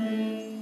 Thanks.